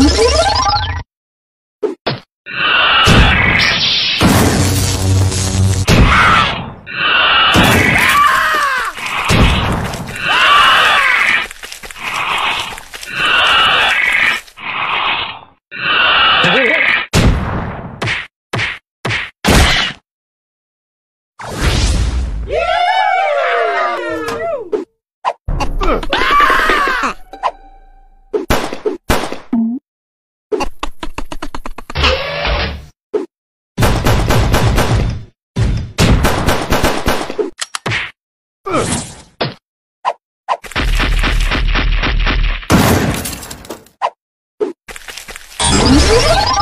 Hehehehe Woohoo!